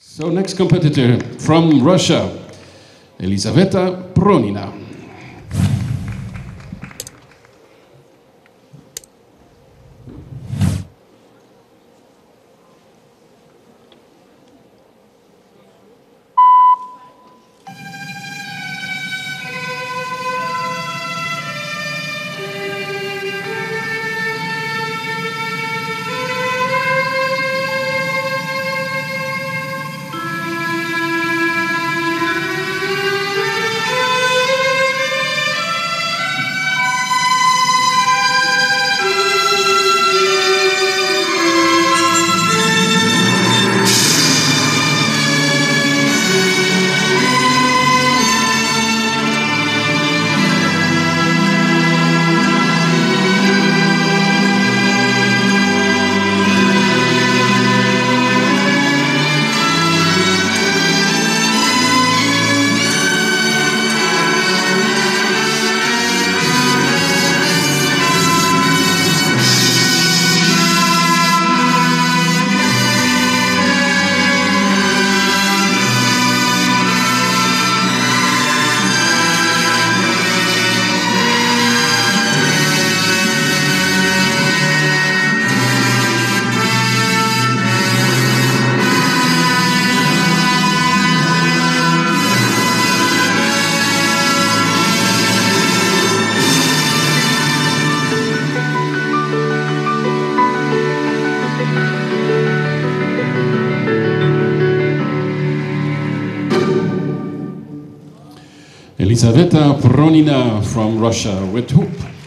So next competitor from Russia, Elizaveta Pronina. Elizaveta Pronina from Russia with hoop.